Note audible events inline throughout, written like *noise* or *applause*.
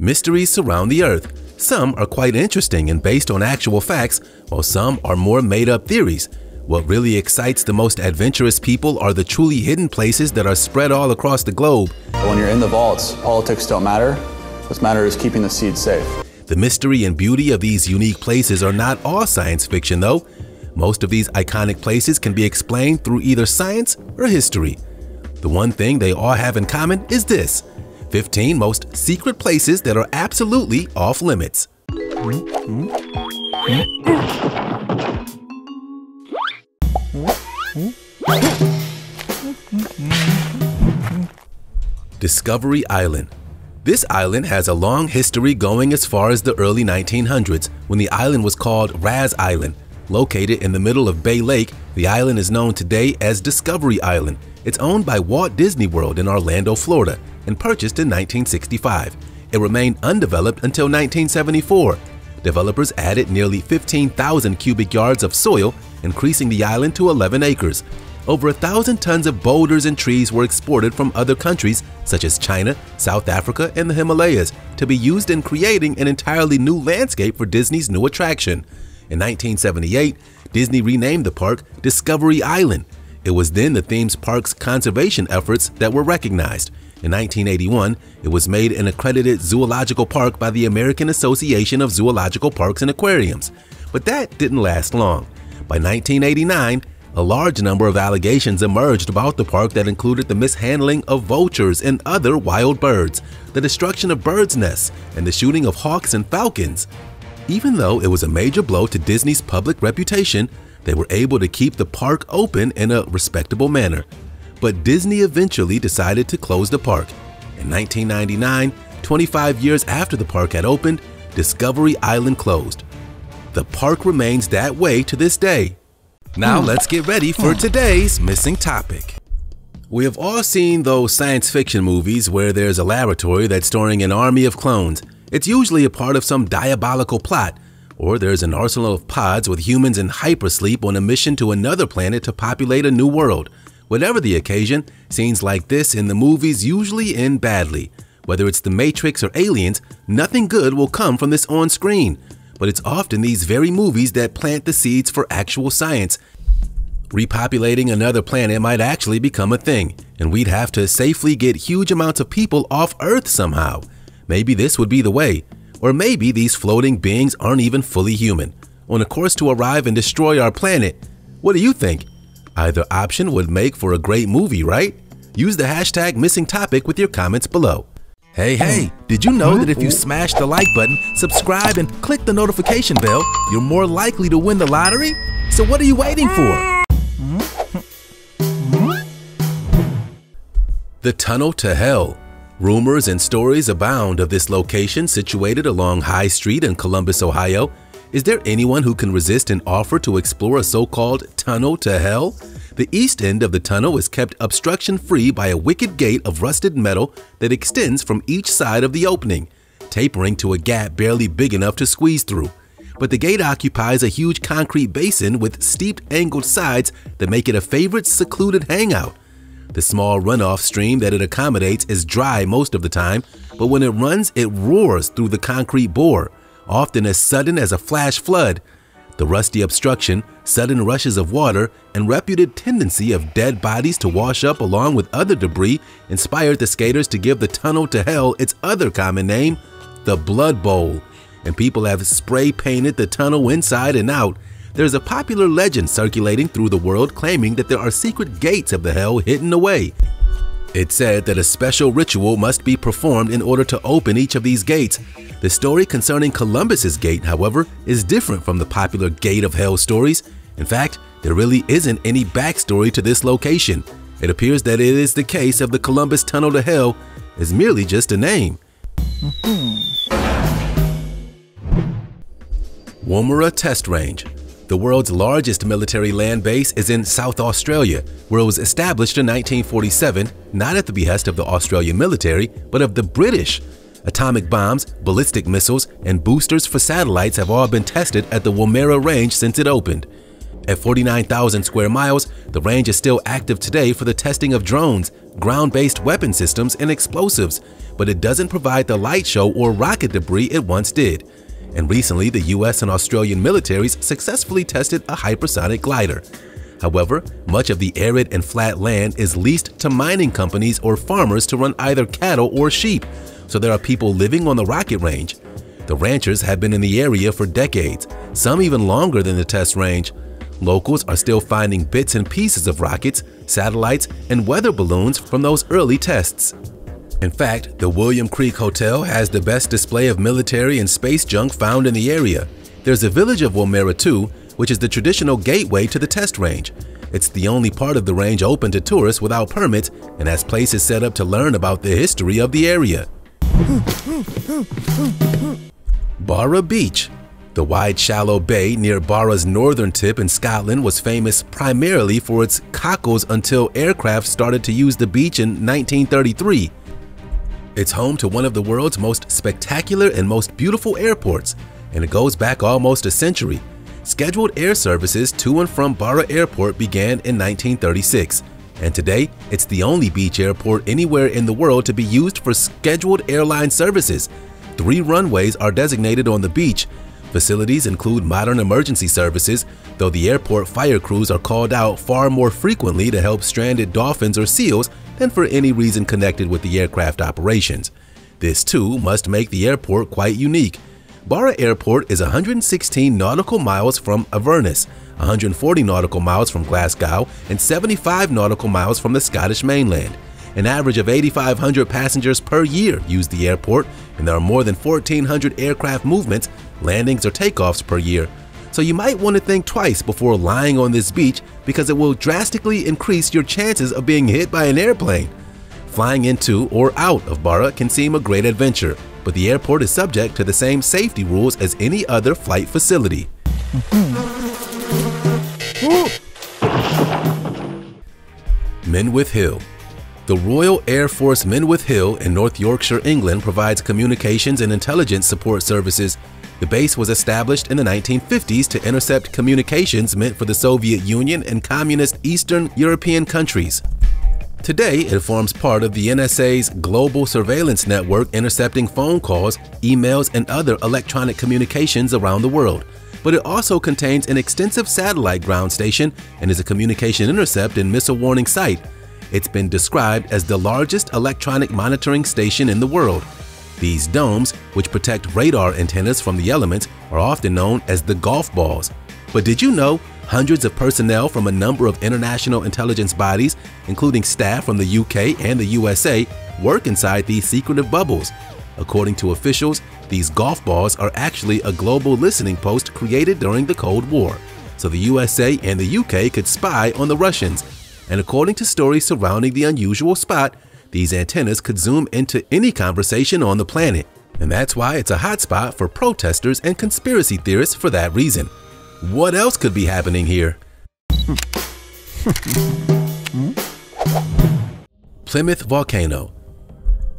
Mysteries surround the Earth. Some are quite interesting and based on actual facts, while some are more made up theories. What really excites the most adventurous people are the truly hidden places that are spread all across the globe. When you're in the vaults, politics don't matter. What matters is keeping the seeds safe. The mystery and beauty of these unique places are not all science fiction, though. Most of these iconic places can be explained through either science or history. The one thing they all have in common is this 15 most secret places that are absolutely off limits. Discovery Island. This island has a long history going as far as the early 1900s when the island was called Raz Island. Located in the middle of Bay Lake, the island is known today as Discovery Island. It's owned by Walt Disney World in Orlando, Florida, and purchased in 1965. It remained undeveloped until 1974. Developers added nearly 15,000 cubic yards of soil, increasing the island to 11 acres. Over a thousand tons of boulders and trees were exported from other countries such as China, South Africa, and the Himalayas to be used in creating an entirely new landscape for Disney's new attraction. In 1978, Disney renamed the park Discovery Island. It was then the theme park's conservation efforts that were recognized. In 1981, it was made an accredited zoological park by the American Association of Zoological Parks and Aquariums. But that didn't last long. By 1989, a large number of allegations emerged about the park that included the mishandling of vultures and other wild birds, the destruction of birds' nests, and the shooting of hawks and falcons. Even though it was a major blow to Disney's public reputation, they were able to keep the park open in a respectable manner. But Disney eventually decided to close the park. In 1999, 25 years after the park had opened, Discovery Island closed. The park remains that way to this day. Now hmm. let's get ready for hmm. today's missing topic. We have all seen those science fiction movies where there's a laboratory that's storing an army of clones. It's usually a part of some diabolical plot, or there's an arsenal of pods with humans in hypersleep on a mission to another planet to populate a new world. Whatever the occasion, scenes like this in the movies usually end badly. Whether it's The Matrix or Aliens, nothing good will come from this on screen. But it's often these very movies that plant the seeds for actual science. Repopulating another planet might actually become a thing, and we'd have to safely get huge amounts of people off Earth somehow. Maybe this would be the way. Or maybe these floating beings aren't even fully human, on a course to arrive and destroy our planet. What do you think? Either option would make for a great movie, right? Use the hashtag missing topic with your comments below. Hey, hey, did you know that if you smash the like button, subscribe, and click the notification bell, you're more likely to win the lottery? So what are you waiting for? The Tunnel to Hell. Rumors and stories abound of this location situated along High Street in Columbus, Ohio. Is there anyone who can resist an offer to explore a so-called tunnel to hell? The east end of the tunnel is kept obstruction-free by a wicket gate of rusted metal that extends from each side of the opening, tapering to a gap barely big enough to squeeze through. But the gate occupies a huge concrete basin with steep angled sides that make it a favorite secluded hangout. The small runoff stream that it accommodates is dry most of the time, but when it runs, it roars through the concrete bore, often as sudden as a flash flood. The rusty obstruction, sudden rushes of water, and reputed tendency of dead bodies to wash up along with other debris inspired the skaters to give the tunnel to hell its other common name, the Blood Bowl. And people have spray painted the tunnel inside and out, there's a popular legend circulating through the world claiming that there are secret gates of the hell hidden away. It's said that a special ritual must be performed in order to open each of these gates. The story concerning Columbus's gate, however, is different from the popular Gate of Hell stories. In fact, there really isn't any backstory to this location. It appears that it is the case of the Columbus Tunnel to Hell is merely just a name. Woomera Test Range the world's largest military land base is in South Australia, where it was established in 1947, not at the behest of the Australian military, but of the British. Atomic bombs, ballistic missiles, and boosters for satellites have all been tested at the Woomera Range since it opened. At 49,000 square miles, the range is still active today for the testing of drones, ground-based weapon systems and explosives, but it doesn't provide the light show or rocket debris it once did. And recently, the US and Australian militaries successfully tested a hypersonic glider. However, much of the arid and flat land is leased to mining companies or farmers to run either cattle or sheep, so there are people living on the rocket range. The ranchers have been in the area for decades, some even longer than the test range. Locals are still finding bits and pieces of rockets, satellites, and weather balloons from those early tests. In fact, the William Creek Hotel has the best display of military and space junk found in the area. There's a village of Woomera too, which is the traditional gateway to the test range. It's the only part of the range open to tourists without permits and has places set up to learn about the history of the area. Barra Beach. The wide shallow bay near Barra's northern tip in Scotland was famous primarily for its cockles until aircraft started to use the beach in 1933. It's home to one of the world's most spectacular and most beautiful airports, and it goes back almost a century. Scheduled air services to and from Barra Airport began in 1936, and today it's the only beach airport anywhere in the world to be used for scheduled airline services. Three runways are designated on the beach. Facilities include modern emergency services, though the airport fire crews are called out far more frequently to help stranded dolphins or seals than for any reason connected with the aircraft operations. This too must make the airport quite unique. Barra Airport is 116 nautical miles from Inverness, 140 nautical miles from Glasgow, and 75 nautical miles from the Scottish mainland. An average of 8,500 passengers per year use the airport, and there are more than 1,400 aircraft movements, landings, or takeoffs per year. So you might want to think twice before lying on this beach because it will drastically increase your chances of being hit by an airplane. Flying into or out of Barra can seem a great adventure, but the airport is subject to the same safety rules as any other flight facility. Mm-hmm. Menwith Hill the Royal Air Force Menwith Hill in North Yorkshire, England provides communications and intelligence support services. The base was established in the 1950s to intercept communications meant for the Soviet Union and communist Eastern European countries. Today, it forms part of the NSA's global surveillance network intercepting phone calls, emails, and other electronic communications around the world. But it also contains an extensive satellite ground station and is a communication intercept and missile warning site it's been described as the largest electronic monitoring station in the world. These domes, which protect radar antennas from the elements, are often known as the golf balls. But did you know hundreds of personnel from a number of international intelligence bodies, including staff from the UK and the USA, work inside these secretive bubbles? According to officials, these golf balls are actually a global listening post created during the Cold War, so the USA and the UK could spy on the Russians and according to stories surrounding the unusual spot, these antennas could zoom into any conversation on the planet. And that's why it's a hotspot for protesters and conspiracy theorists for that reason. What else could be happening here? *laughs* Hmm. Hmm. Hmm. Plymouth Volcano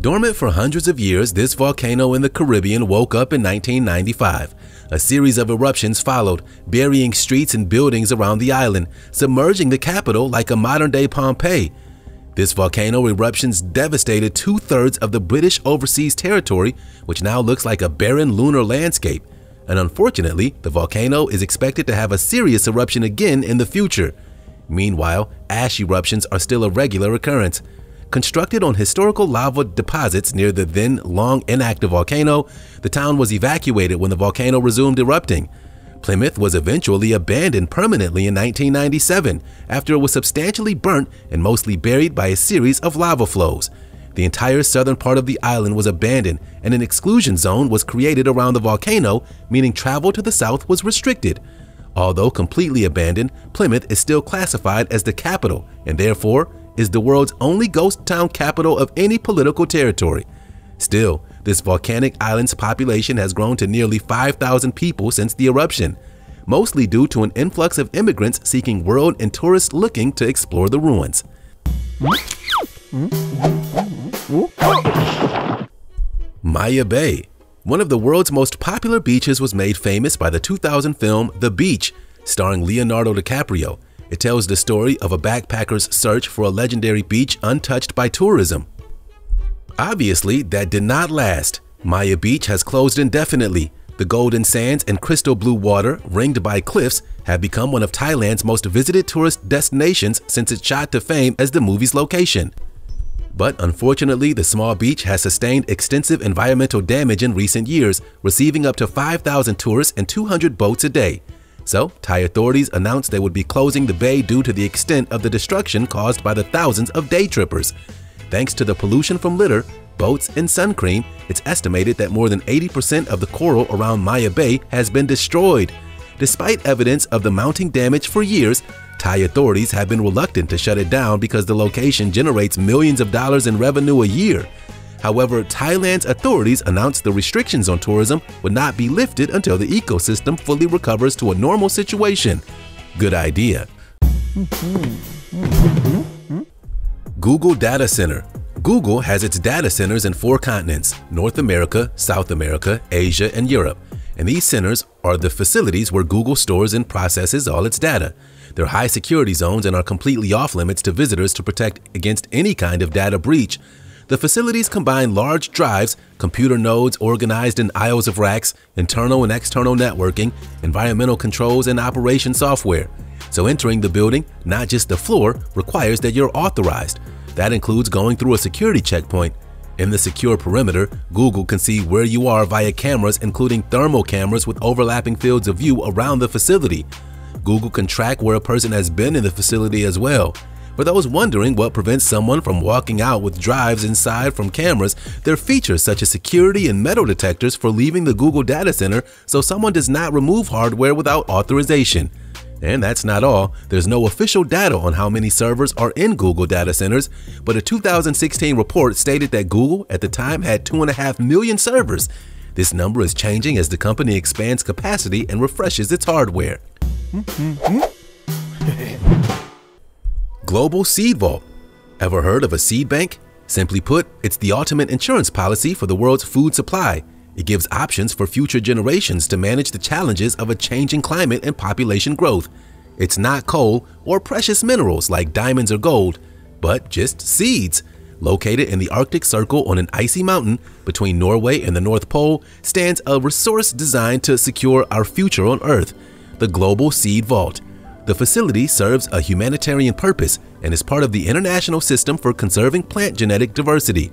Dormant for hundreds of years, this volcano in the Caribbean woke up in 1995. A series of eruptions followed, burying streets and buildings around the island, submerging the capital like a modern-day Pompeii. This volcano eruptions devastated two-thirds of the British overseas territory, which now looks like a barren lunar landscape. And unfortunately, the volcano is expected to have a serious eruption again in the future. Meanwhile, ash eruptions are still a regular occurrence. Constructed on historical lava deposits near the then long inactive volcano, the town was evacuated when the volcano resumed erupting. Plymouth was eventually abandoned permanently in 1997 after it was substantially burnt and mostly buried by a series of lava flows. The entire southern part of the island was abandoned and an exclusion zone was created around the volcano, meaning travel to the south was restricted. Although completely abandoned, Plymouth is still classified as the capital and therefore is the world's only ghost town capital of any political territory. Still, this volcanic island's population has grown to nearly 5,000 people since the eruption, mostly due to an influx of immigrants seeking world and tourists looking to explore the ruins. Maya Bay One of the world's most popular beaches was made famous by the 2000 film The Beach, starring Leonardo DiCaprio It tells the story of a backpacker's search for a legendary beach untouched by tourism. Obviously, that did not last. Maya Beach has closed indefinitely. The golden sands and crystal blue water, ringed by cliffs, have become one of Thailand's most visited tourist destinations since it shot to fame as the movie's location. But unfortunately, the small beach has sustained extensive environmental damage in recent years, receiving up to 5,000 tourists and 200 boats a day. So, Thai authorities announced they would be closing the bay due to the extent of the destruction caused by the thousands of day trippers. Thanks to the pollution from litter, boats, and sun cream, it's estimated that more than 80% of the coral around Maya Bay has been destroyed. Despite evidence of the mounting damage for years, Thai authorities have been reluctant to shut it down because the location generates millions of dollars in revenue a year. However, Thailand's authorities announced the restrictions on tourism would not be lifted until the ecosystem fully recovers to a normal situation. Good idea. Google Data Center. Google has its data centers in four continents North America, South America, Asia, and Europe. And these centers are the facilities where Google stores and processes all its data. They're high security zones and are completely off limits to visitors to protect against any kind of data breach. The facilities combine large drives, computer nodes organized in aisles of racks, internal and external networking, environmental controls, and operation software. So entering the building, not just the floor, requires that you're authorized. That includes going through a security checkpoint. In the secure perimeter, Google can see where you are via cameras including thermal cameras with overlapping fields of view around the facility. Google can track where a person has been in the facility as well. For those wondering what prevents someone from walking out with drives inside from cameras, there are features such as security and metal detectors for leaving the Google data center so someone does not remove hardware without authorization. And that's not all. There's no official data on how many servers are in Google data centers, but a 2016 report stated that Google at the time had 2.5 million servers. This number is changing as the company expands capacity and refreshes its hardware. *laughs* Hmm, hmm, hmm. *laughs* Global Seed Vault. Ever heard of a seed bank? Simply put, it's the ultimate insurance policy for the world's food supply. It gives options for future generations to manage the challenges of a changing climate and population growth. It's not coal or precious minerals like diamonds or gold, but just seeds. Located in the Arctic Circle on an icy mountain between Norway and the North Pole stands a resource designed to secure our future on Earth, the Global Seed Vault. The facility serves a humanitarian purpose and is part of the international system for conserving plant genetic diversity.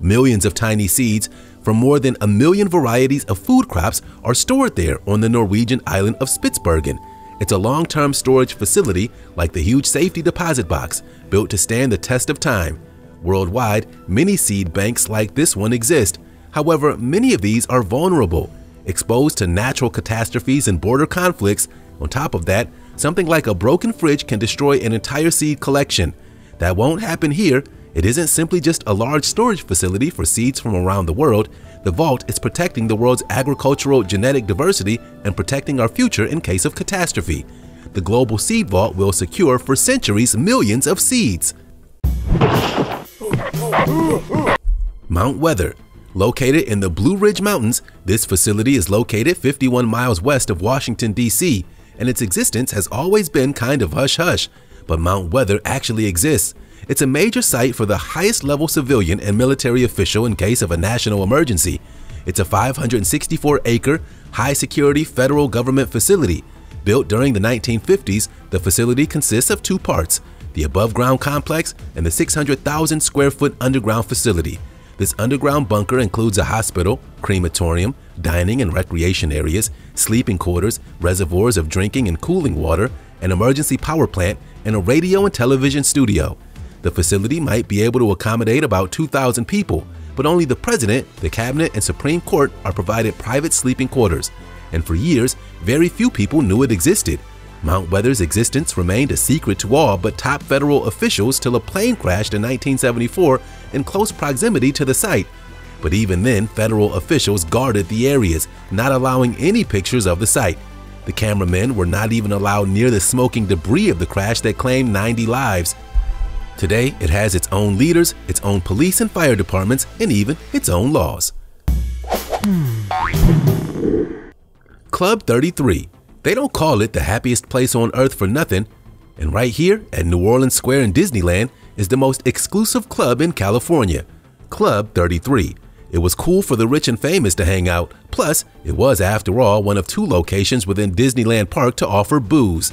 Millions of tiny seeds from more than a million varieties of food crops are stored there on the Norwegian island of Spitsbergen. It's a long-term storage facility like the huge safety deposit box, built to stand the test of time. Worldwide, many seed banks like this one exist. However, many of these are vulnerable, exposed to natural catastrophes and border conflicts. On top of that, something like a broken fridge can destroy an entire seed collection. That won't happen here it isn't simply just a large storage facility for seeds from around the world. The vault is protecting the world's agricultural genetic diversity and protecting our future in case of catastrophe. The Global Seed Vault will secure for centuries millions of seeds. Mount Weather. Located in the Blue Ridge Mountains, this facility is located 51 miles west of Washington, D.C., and its existence has always been kind of hush-hush. But Mount Weather actually exists. It's a major site for the highest level civilian and military official in case of a national emergency. It's a 564 acre, high security federal government facility. Built during the 1950s, the facility consists of two parts the above ground complex and the 600,000 square foot underground facility. This underground bunker includes a hospital, crematorium, dining and recreation areas, sleeping quarters, reservoirs of drinking and cooling water, an emergency power plant, and a radio and television studio. The facility might be able to accommodate about 2,000 people, but only the President, the Cabinet, and Supreme Court are provided private sleeping quarters. And for years, very few people knew it existed. Mount Weather's existence remained a secret to all but top federal officials till a plane crashed in 1974 in close proximity to the site. But even then, federal officials guarded the areas, not allowing any pictures of the site. The cameramen were not even allowed near the smoking debris of the crash that claimed 90 lives. Today, it has its own leaders, its own police and fire departments, and even its own laws. Club 33. They don't call it the happiest place on earth for nothing. And right here at New Orleans Square in Disneyland is the most exclusive club in California, Club 33. It was cool for the rich and famous to hang out, plus, it was, after all, one of two locations within Disneyland Park to offer booze.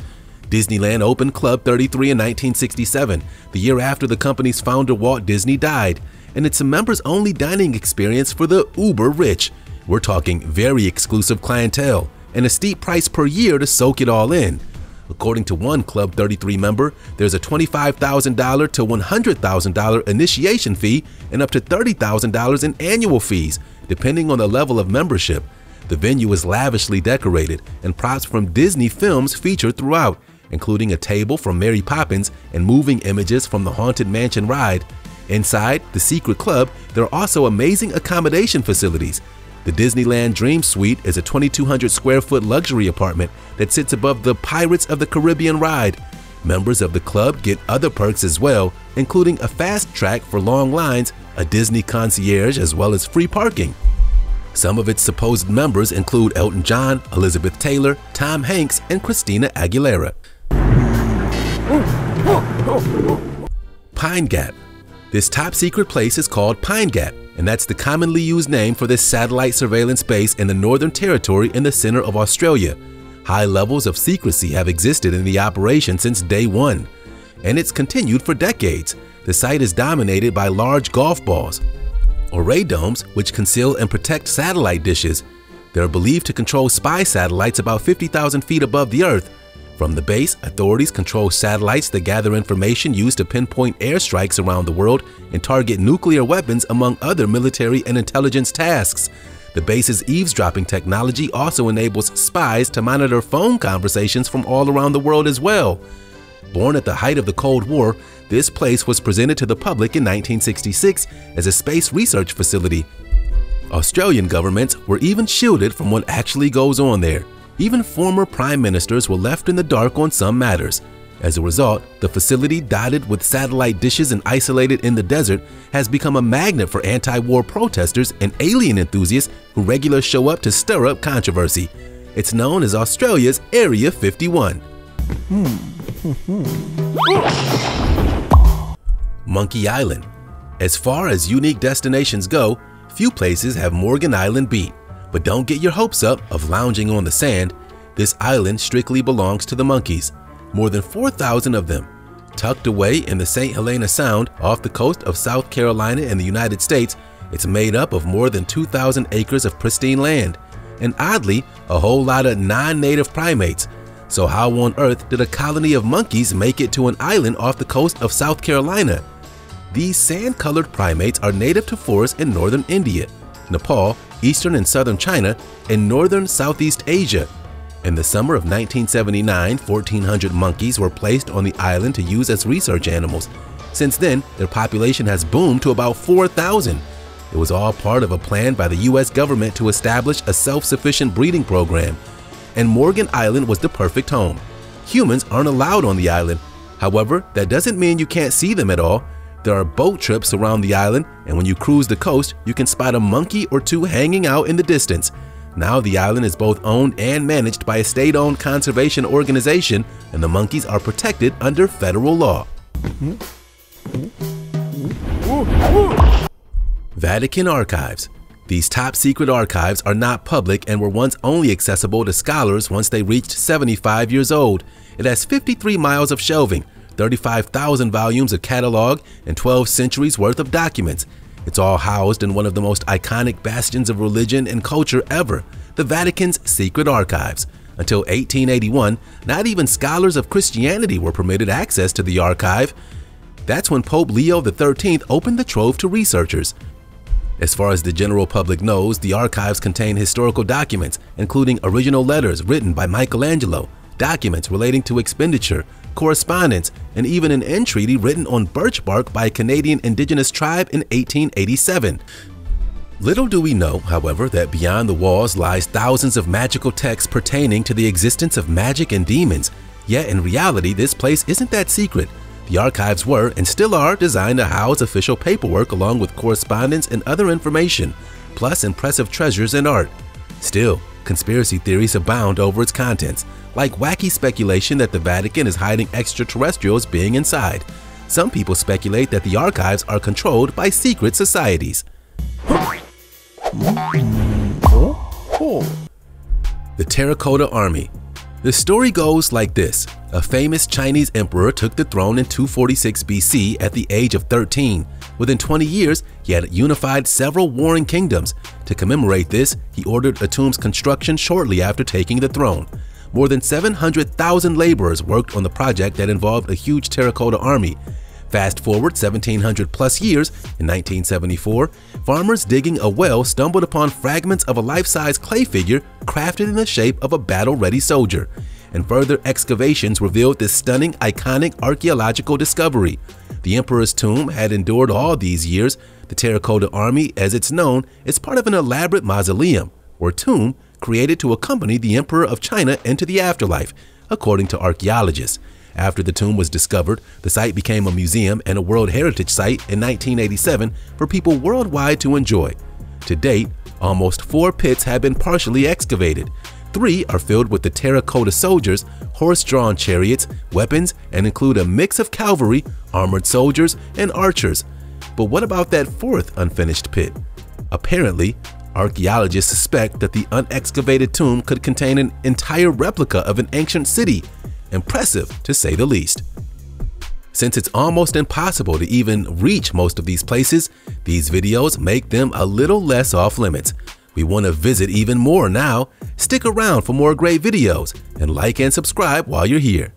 Disneyland opened Club 33 in 1967, the year after the company's founder Walt Disney died, and it's a members only dining experience for the uber rich. We're talking very exclusive clientele and a steep price per year to soak it all in. According to one Club 33 member, there's a $25,000 to $100,000 initiation fee and up to $30,000 in annual fees, depending on the level of membership. The venue is lavishly decorated and props from Disney films featured throughout, including a table from Mary Poppins and moving images from the Haunted Mansion ride. Inside the secret club, there are also amazing accommodation facilities, the Disneyland Dream Suite is a 2,200 square foot luxury apartment that sits above the Pirates of the Caribbean ride. Members of the club get other perks as well, including a fast track for long lines, a Disney concierge, as well as free parking. Some of its supposed members include Elton John, Elizabeth Taylor, Tom Hanks, and Christina Aguilera. Pine Gap. This top secret place is called Pine Gap and that's the commonly used name for this satellite surveillance base in the Northern Territory in the center of Australia. High levels of secrecy have existed in the operation since day one, and it's continued for decades. The site is dominated by large golf balls, or radomes, which conceal and protect satellite dishes. They are believed to control spy satellites about 50,000 feet above the Earth, from the base, authorities control satellites that gather information used to pinpoint airstrikes around the world and target nuclear weapons, among other military and intelligence tasks. The base's eavesdropping technology also enables spies to monitor phone conversations from all around the world as well. Born at the height of the Cold War, this place was presented to the public in 1966 as a space research facility. Australian governments were even shielded from what actually goes on there. Even former prime ministers were left in the dark on some matters. As a result, the facility dotted with satellite dishes and isolated in the desert has become a magnet for anti-war protesters and alien enthusiasts who regularly show up to stir up controversy. It's known as Australia's Area 51. Hmm. Monkey Island. As far as unique destinations go, few places have Morgan Island beat. But don't get your hopes up of lounging on the sand. This island strictly belongs to the monkeys, more than 4,000 of them. Tucked away in the St. Helena Sound off the coast of South Carolina in the United States, it's made up of more than 2,000 acres of pristine land, and oddly, a whole lot of non-native primates. So how on earth did a colony of monkeys make it to an island off the coast of South Carolina? These sand-colored primates are native to forests in northern India, Nepal, eastern and southern China, and northern Southeast Asia. In the summer of 1979, 1,400 monkeys were placed on the island to use as research animals. Since then, their population has boomed to about 4,000. It was all part of a plan by the US government to establish a self-sufficient breeding program. And Morgan Island was the perfect home. Humans aren't allowed on the island. However, that doesn't mean you can't see them at all. There are boat trips around the island, and when you cruise the coast, you can spot a monkey or two hanging out in the distance. Now the island is both owned and managed by a state-owned conservation organization, and the monkeys are protected under federal law. Vatican Archives These top-secret archives are not public and were once only accessible to scholars once they reached 75 years old. It has 53 miles of shelving, 35,000 volumes of catalog, and 12 centuries worth of documents. It's all housed in one of the most iconic bastions of religion and culture ever, the Vatican's secret archives. Until 1881, not even scholars of Christianity were permitted access to the archive. That's when Pope Leo XIII opened the trove to researchers. As far as the general public knows, the archives contain historical documents, including original letters written by Michelangelo, documents relating to expenditure, correspondence, and even an entreaty written on birch bark by a Canadian indigenous tribe in 1887. Little do we know, however, that beyond the walls lies thousands of magical texts pertaining to the existence of magic and demons. Yet in reality, this place isn't that secret. The archives were, and still are, designed to house official paperwork along with correspondence and other information, plus impressive treasures and art. Still, Conspiracy theories abound over its contents, like wacky speculation that the Vatican is hiding extraterrestrials being inside. Some people speculate that the archives are controlled by secret societies. The Terracotta Army. The story goes like this. A famous Chinese emperor took the throne in 246 BC at the age of 13. Within 20 years, he had unified several warring kingdoms. To commemorate this, he ordered a tomb's construction shortly after taking the throne. More than 700,000 laborers worked on the project that involved a huge terracotta army. Fast forward 1700 plus years, in 1974, farmers digging a well stumbled upon fragments of a life-size clay figure crafted in the shape of a battle-ready soldier. And further excavations revealed this stunning, iconic archaeological discovery. The emperor's tomb had endured all these years. The terracotta army, as it's known, is part of an elaborate mausoleum, or tomb, created to accompany the emperor of China into the afterlife, according to archaeologists. After the tomb was discovered, the site became a museum and a World Heritage Site in 1987 for people worldwide to enjoy. To date, almost four pits have been partially excavated. Three are filled with the terracotta soldiers, horse-drawn chariots, weapons, and include a mix of cavalry, armored soldiers, and archers. But what about that fourth unfinished pit? Apparently, archaeologists suspect that the unexcavated tomb could contain an entire replica of an ancient city. Impressive, to say the least. Since it's almost impossible to even reach most of these places, these videos make them a little less off limits. We want to visit even more now. Stick around for more great videos and like and subscribe while you're here.